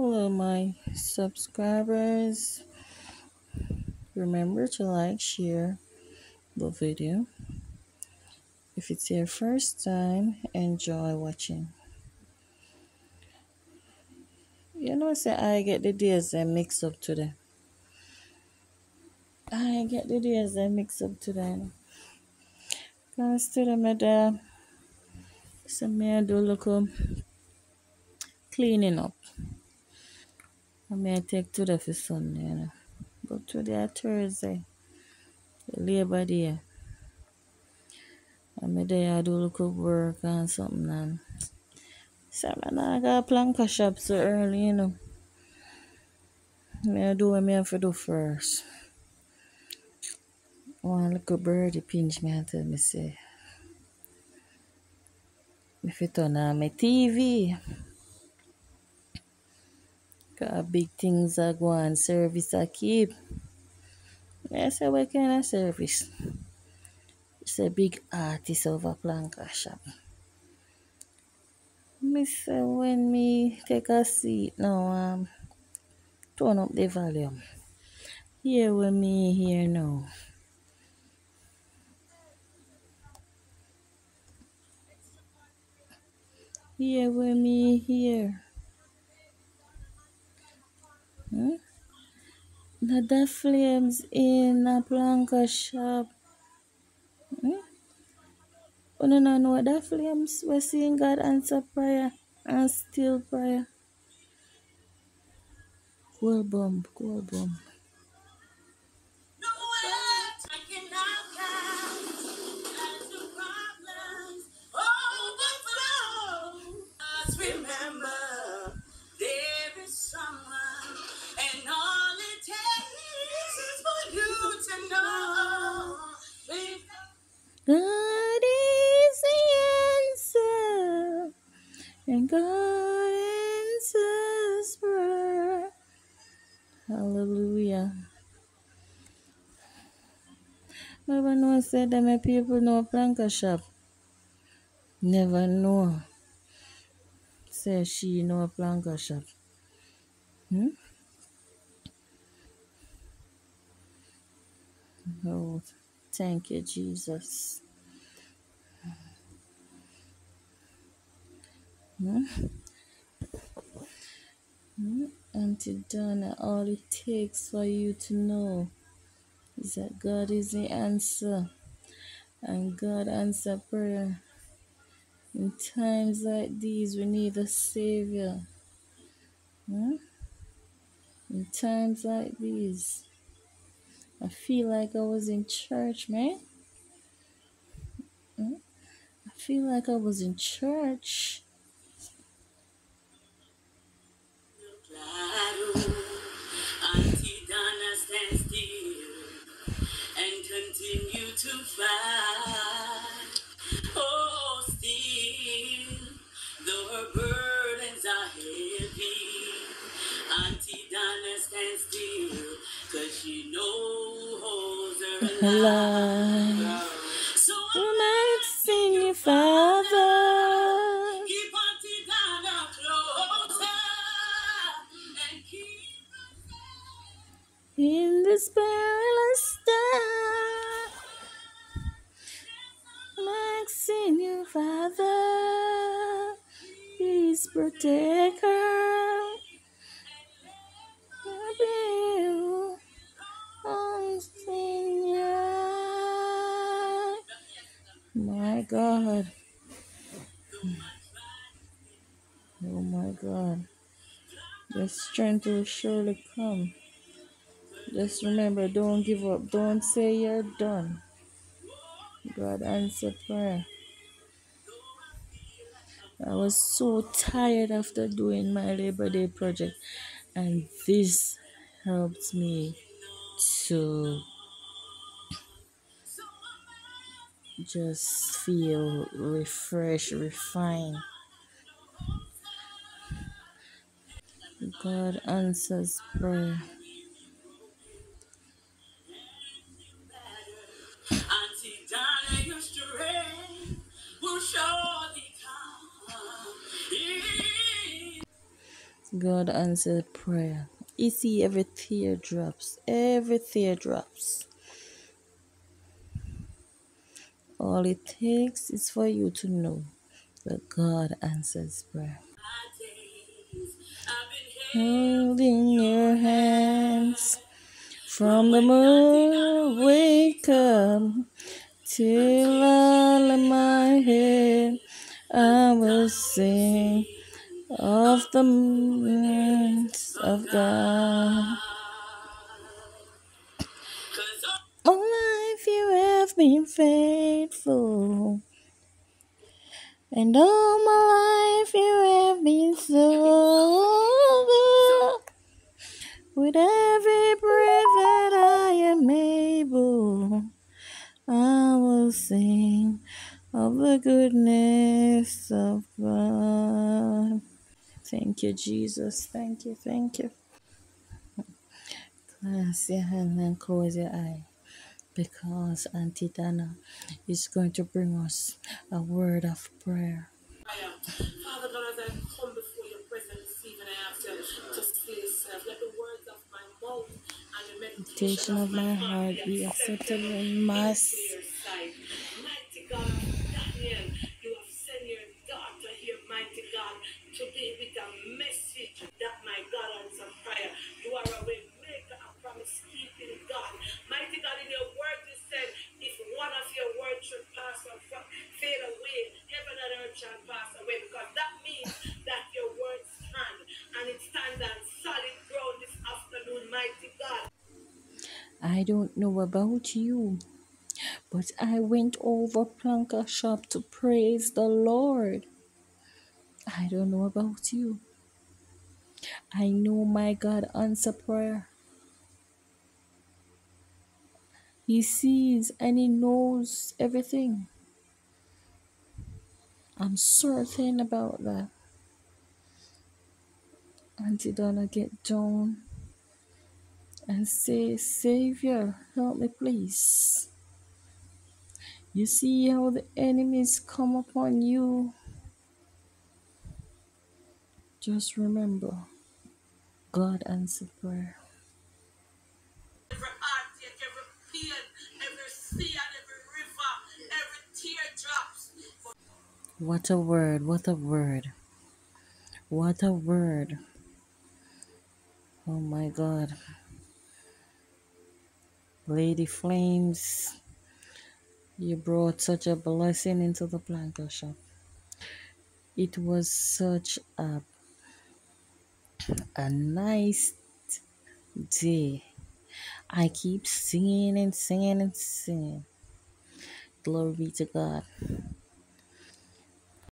Hello, my subscribers. Remember to like, share the video. If it's your first time, enjoy watching. You know, say I get the days I mix up today. I get the days I mix up today. Cause today my dad, so me I do look up cleaning up. I may take today for Sunday, you know. But today Thursday, Labor Day. And me there I do look up work and something and so I got a Planka shop so early, you know. I do what me have to do first. One little birdie pinch me and tell me say if it turn on my TV. Got big things I go on service I keep. I say what kind of service? It's a big artist over Planka shop. Me say when me take a seat now, um, turn up the volume. Hear what me hear now. Here what me hear. Hmm? The flames in a Planka shop. Hmm? You don't know the flames we seeing God answer prayer and still prayer. Cool bomb, cool bomb. God is the answer, and God answers prayer. Hallelujah. Never know said that my people know Planka shop. Never know. Say she know a Planka shop. Hmm? Oh, thank you, Jesus. Hmm? Hmm? Auntie Donna, all it takes for you to know is that God is the answer and God answer prayer. In times like these, we need a Savior. Hmm? In times like these, I feel like I was in church, man. Hmm? I feel like I was in church. And continue to fight. Alive. So I'm I've you, Father, keep Donna closer and keep in this perilous time, I'm asking you, Father, please protect her. My God. Oh my God. The strength will surely come. Just remember, don't give up. Don't say you're done. God answer prayer. I was so tired after doing my Labor Day project, and this helped me to just feel refreshed, refined. God answers prayer. Auntie Donna, your strength will surely come. God answered prayer. You see every teardrops, every teardrops. All it takes is for you to know that God answers prayer. Holding your hands from the moon wake up till all of my head I will sing of the merits of God. All life you have been faithful, and all my life you have been so good. With every breath that I am able, I will sing of the goodness of God. Thank you, Jesus. Thank you, thank you. Clasp your hand and close your eye because Auntie Dana is going to bring us a word of prayer. Father God, as I come before your presence this evening, I ask you to yourself. Let the words of my mouth and the meditation of my heart be be acceptable acceptable in into my sight. Mighty God of Daniel, you have sent your daughter here, mighty God, today with a message that my God answers prayer. You are a way maker, a promise keeping God. Mighty God, in your word you said, if one of your words should pass or fa- fade away, heaven and earth shall pass away, because that means that your word stand and it stands on solid ground this afternoon, mighty God. I don't know about you, but I went over Planka Shop to praise the Lord. I don't know about you. I know my God answer prayer. He sees and he knows everything. I'm certain about that. Auntie Donna get down and say, Savior, help me please. You see how the enemies come upon you. Just remember, God answered prayer. Every heartache, every pain, every sea and every river, every tear drops. What a word, what a word, what a word. Oh my God. Lady Flames, you brought such a blessing into the Planka shop. It was such a, a nice day. I keep singing and singing and singing. Glory be to God.